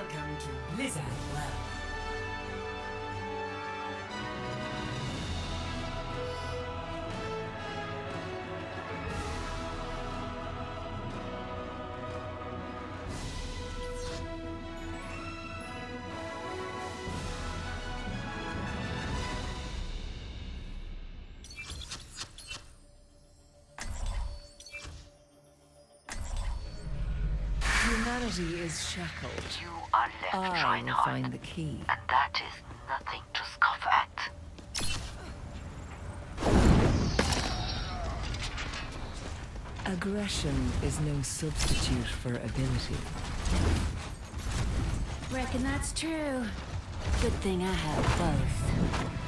Welcome to Blizzard World. Humanity is shackled. You are left I will find the key. and that is nothing to scoff at. Aggression is no substitute for ability. Reckon that's true. Good thing I have both.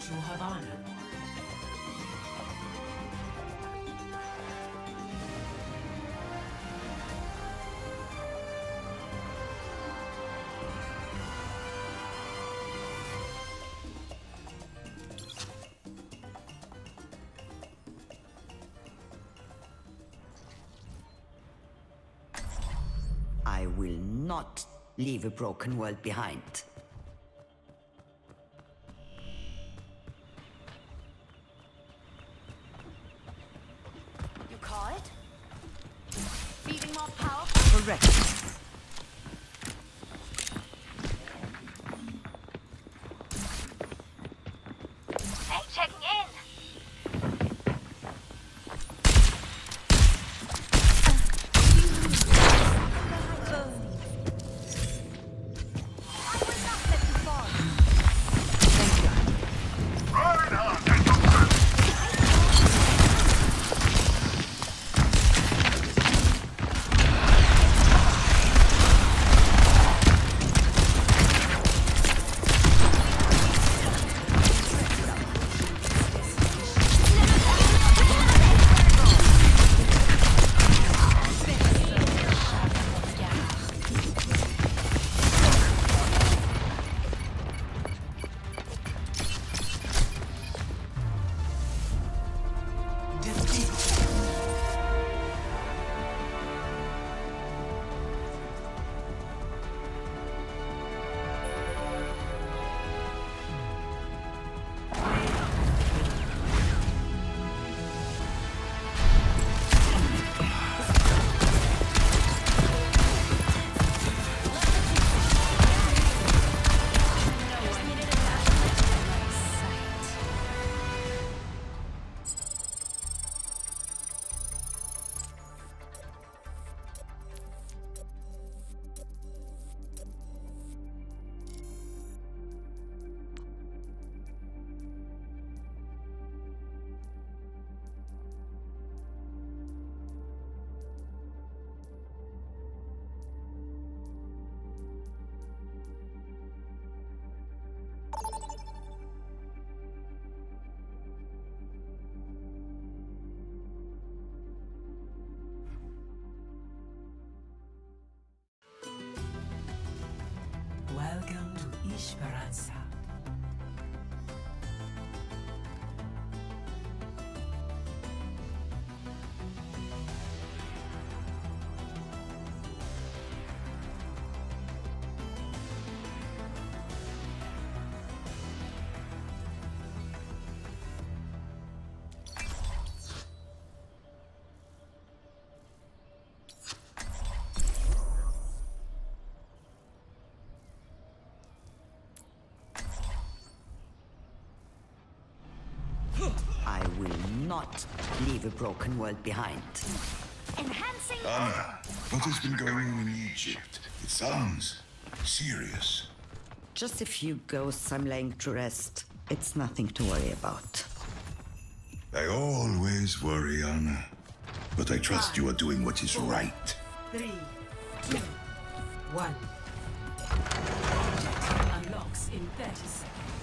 to Havana. I will not leave a broken world behind. Not leave a broken world behind. Enhancing. Anna, what has been going on in Egypt? It sounds serious. Just a few ghosts I'm laying to rest. It's nothing to worry about. I always worry, Anna. But I trust you are doing what is right. Three, two, one. Objective unlocks in 30 seconds.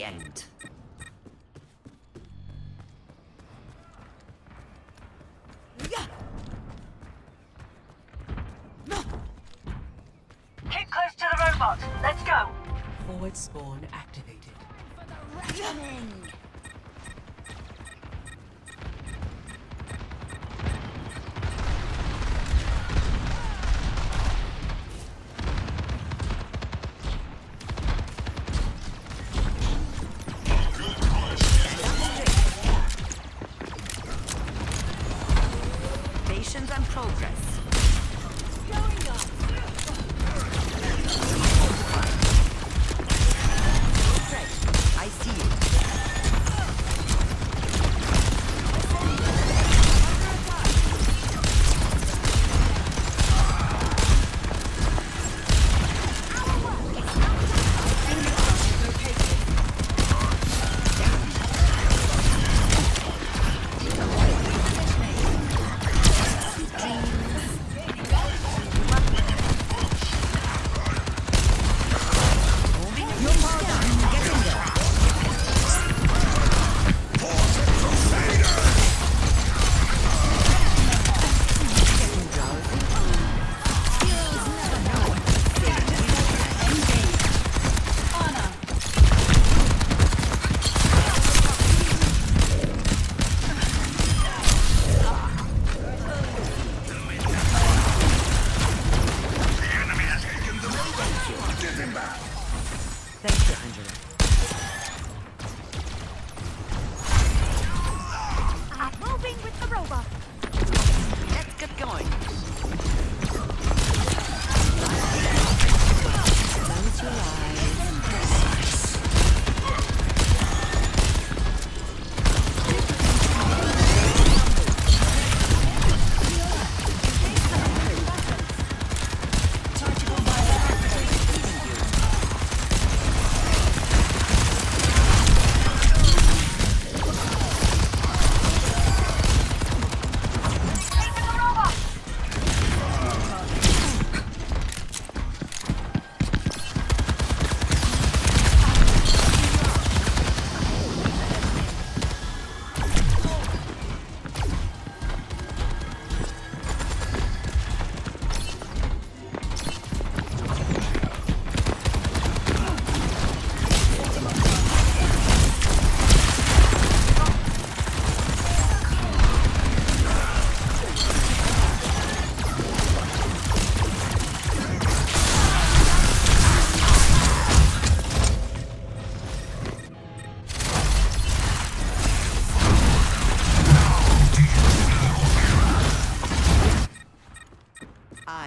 The end. Keep close to the robot. Let's go. Forward spawn activated.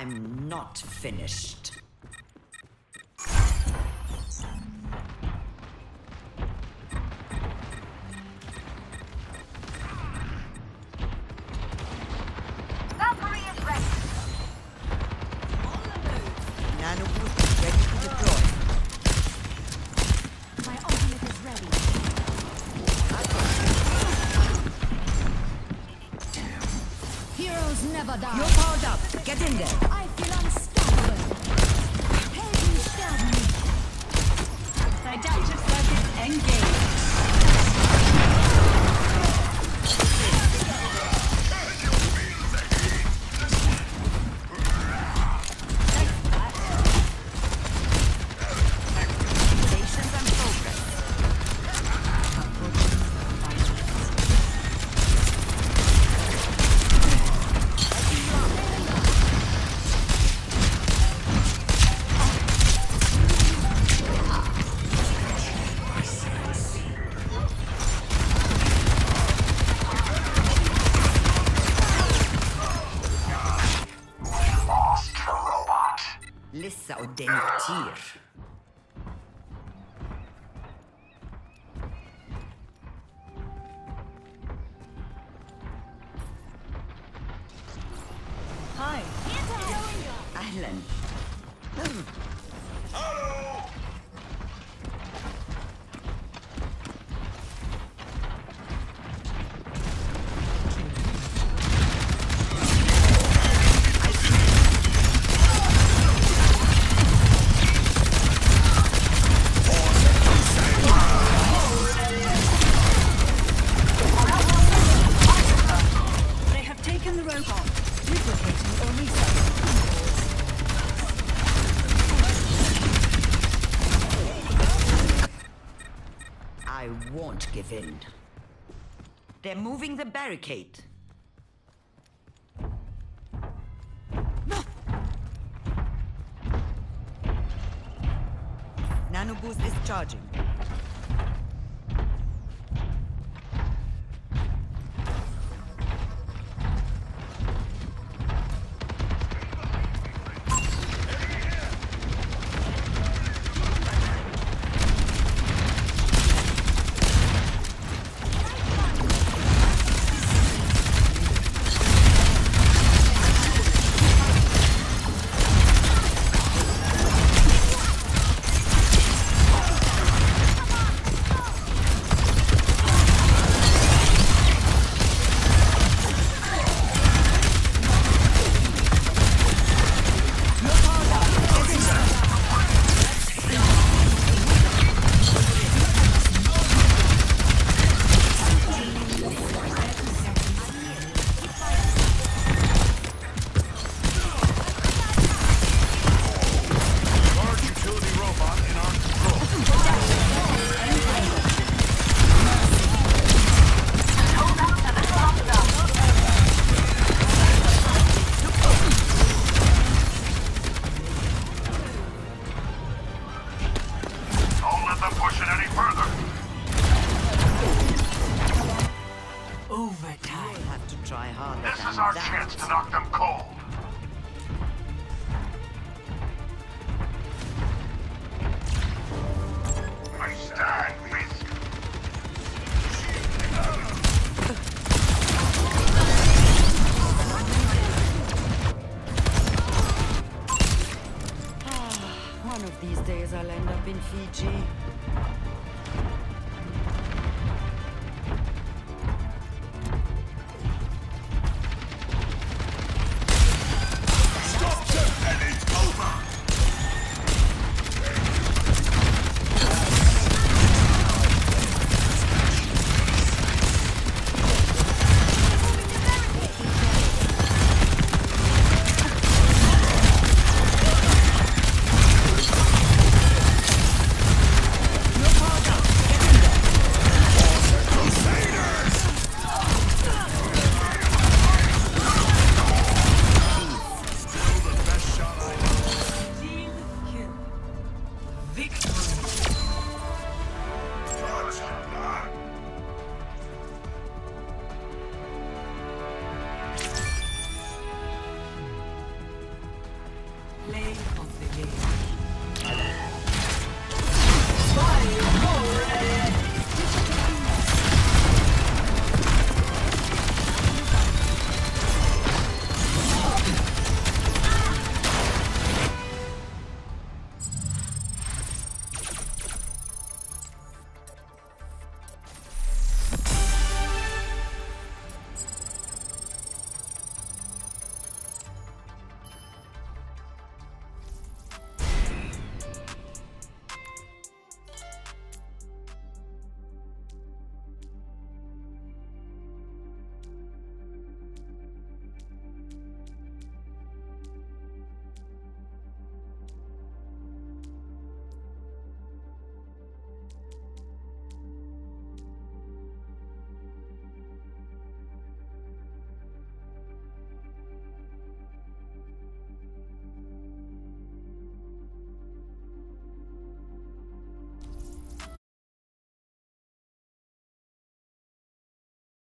I'm not finished. They're moving the barricade. Nano Boost is charging.